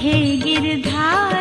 हे Girdhar